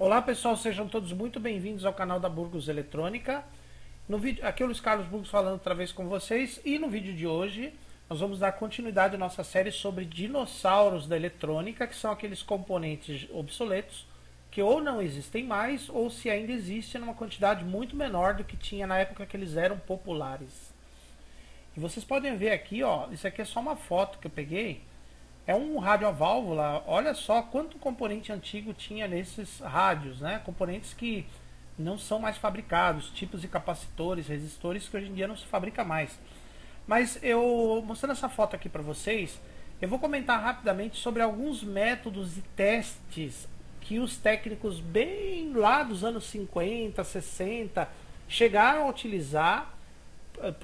Olá pessoal, sejam todos muito bem-vindos ao canal da Burgos Eletrônica. No vídeo, aqui é o Luiz Carlos Burgos falando outra vez com vocês e no vídeo de hoje nós vamos dar continuidade à nossa série sobre dinossauros da eletrônica, que são aqueles componentes obsoletos que ou não existem mais ou se ainda existem numa quantidade muito menor do que tinha na época que eles eram populares. E vocês podem ver aqui, ó, isso aqui é só uma foto que eu peguei é um rádio a válvula. Olha só quanto componente antigo tinha nesses rádios, né? Componentes que não são mais fabricados, tipos de capacitores, resistores que hoje em dia não se fabrica mais. Mas eu mostrando essa foto aqui para vocês, eu vou comentar rapidamente sobre alguns métodos e testes que os técnicos bem lá dos anos 50, 60 chegaram a utilizar eh,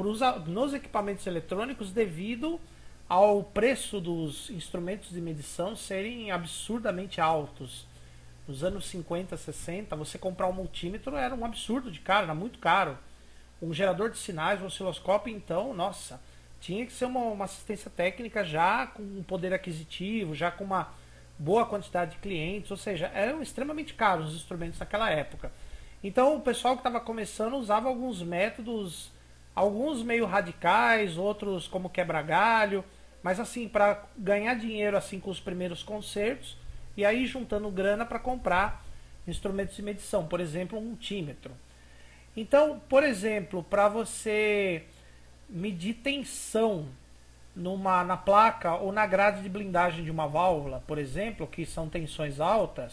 nos equipamentos eletrônicos devido ao preço dos instrumentos de medição serem absurdamente altos. Nos anos 50, 60, você comprar um multímetro era um absurdo de caro, era muito caro. Um gerador de sinais, um osciloscópio, então, nossa, tinha que ser uma, uma assistência técnica já com um poder aquisitivo, já com uma boa quantidade de clientes, ou seja, eram extremamente caros os instrumentos naquela época. Então o pessoal que estava começando usava alguns métodos, alguns meio radicais, outros como quebra-galho, mas assim, para ganhar dinheiro assim com os primeiros concertos e aí juntando grana para comprar instrumentos de medição, por exemplo, um multímetro. Então, por exemplo, para você medir tensão numa na placa ou na grade de blindagem de uma válvula, por exemplo, que são tensões altas,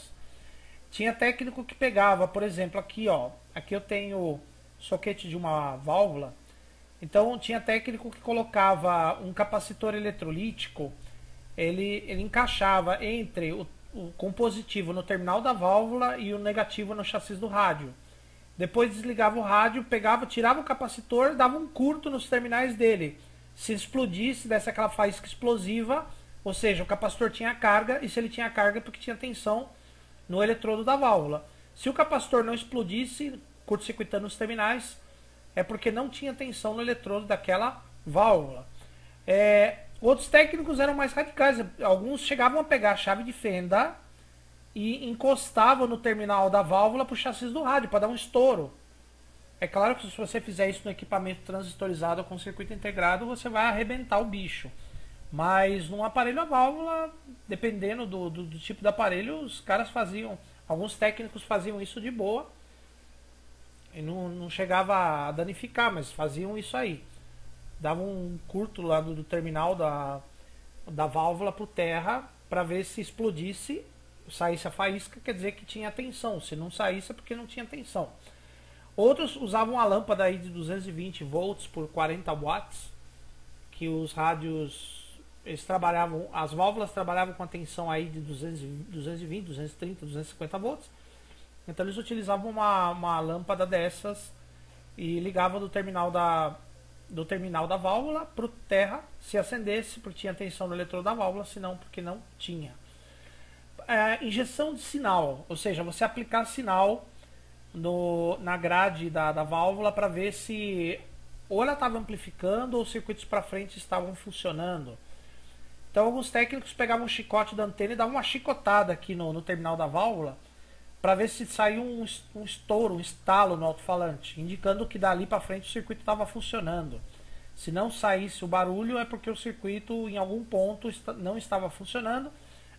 tinha técnico que pegava, por exemplo, aqui, ó, aqui eu tenho soquete de uma válvula então tinha técnico que colocava um capacitor eletrolítico, ele, ele encaixava entre o, o positivo no terminal da válvula e o negativo no chassi do rádio. Depois desligava o rádio, pegava, tirava o capacitor, dava um curto nos terminais dele. Se explodisse, desse aquela faísca explosiva, ou seja, o capacitor tinha carga, e se ele tinha carga porque tinha tensão no eletrodo da válvula. Se o capacitor não explodisse, curto-circuitando os terminais, é porque não tinha tensão no eletrodo daquela válvula. É, outros técnicos eram mais radicais. Alguns chegavam a pegar a chave de fenda e encostavam no terminal da válvula para o chassi do rádio, para dar um estouro. É claro que se você fizer isso no equipamento transistorizado com circuito integrado, você vai arrebentar o bicho. Mas num aparelho a válvula, dependendo do, do, do tipo de aparelho, os caras faziam, alguns técnicos faziam isso de boa e não, não chegava a danificar, mas faziam isso aí. Davam um curto lá do, do terminal da, da válvula para terra para ver se explodisse, saísse a faísca, quer dizer que tinha tensão. Se não saísse é porque não tinha tensão. Outros usavam a lâmpada aí de 220 volts por 40 watts, que os rádios eles trabalhavam, as válvulas trabalhavam com a tensão aí de 200, 220, 230, 250 volts então eles utilizavam uma, uma lâmpada dessas e ligavam do terminal da, do terminal da válvula para o terra se acendesse, porque tinha tensão no eletrodo da válvula, senão porque não tinha. É, injeção de sinal, ou seja, você aplicar sinal no, na grade da, da válvula para ver se ou ela estava amplificando ou os circuitos para frente estavam funcionando. Então alguns técnicos pegavam um chicote da antena e davam uma chicotada aqui no, no terminal da válvula para ver se saiu um, um estouro, um estalo no alto-falante, indicando que dali para frente o circuito estava funcionando. Se não saísse o barulho é porque o circuito em algum ponto não estava funcionando.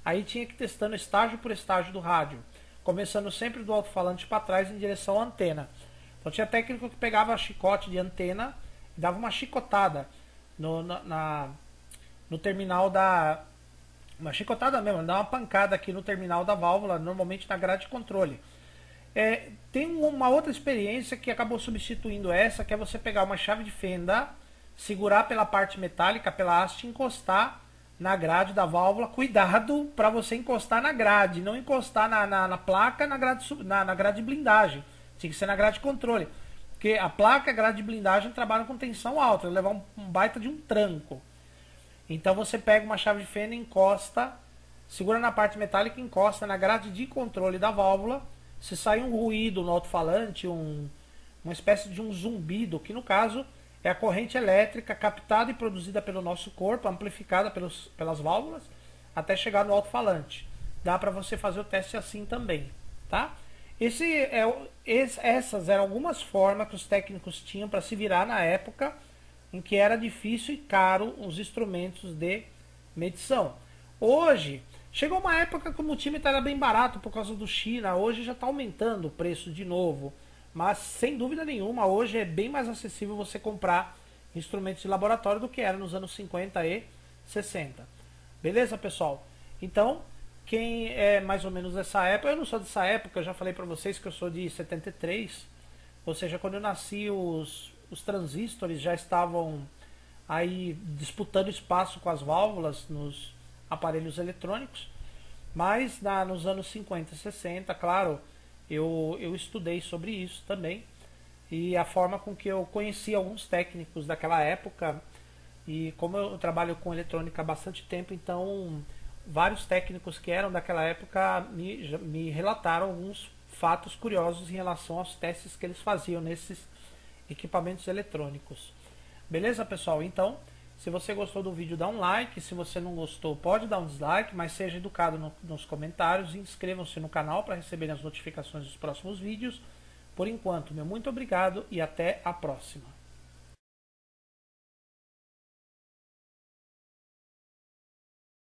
Aí tinha que ir testando estágio por estágio do rádio, começando sempre do alto-falante para trás em direção à antena. Então tinha técnico que pegava chicote de antena e dava uma chicotada no, na, na, no terminal da, uma chicotada mesmo, dá uma pancada aqui no terminal da válvula, normalmente na grade de controle. É, tem uma outra experiência que acabou substituindo essa, que é você pegar uma chave de fenda, segurar pela parte metálica, pela haste, encostar na grade da válvula. Cuidado para você encostar na grade, não encostar na, na, na placa, na grade, na, na grade de blindagem. Tem que ser na grade de controle. Porque a placa a grade de blindagem trabalham com tensão alta, levar um, um baita de um tranco. Então você pega uma chave de fenda, encosta, segura na parte metálica, encosta na grade de controle da válvula. Se sai um ruído no alto-falante, um, uma espécie de um zumbido, que no caso é a corrente elétrica captada e produzida pelo nosso corpo, amplificada pelos, pelas válvulas, até chegar no alto-falante. Dá para você fazer o teste assim também, tá? Esse é, essas eram algumas formas que os técnicos tinham para se virar na época em que era difícil e caro os instrumentos de medição. Hoje, chegou uma época que o multímetro era bem barato por causa do China, hoje já está aumentando o preço de novo. Mas sem dúvida nenhuma, hoje é bem mais acessível você comprar instrumentos de laboratório do que era nos anos 50 e 60. Beleza, pessoal? Então, quem é mais ou menos dessa época, eu não sou dessa época, eu já falei para vocês que eu sou de 73, ou seja, quando eu nasci os, os transistores já estavam aí disputando espaço com as válvulas nos aparelhos eletrônicos, mas na, nos anos 50 e 60, claro, eu, eu estudei sobre isso também, e a forma com que eu conheci alguns técnicos daquela época, e como eu trabalho com eletrônica há bastante tempo, então vários técnicos que eram daquela época me, me relataram alguns fatos curiosos em relação aos testes que eles faziam nesses equipamentos eletrônicos. Beleza, pessoal? Então, se você gostou do vídeo, dá um like. Se você não gostou, pode dar um dislike, mas seja educado no, nos comentários inscrevam-se no canal para receberem as notificações dos próximos vídeos. Por enquanto, meu muito obrigado e até a próxima.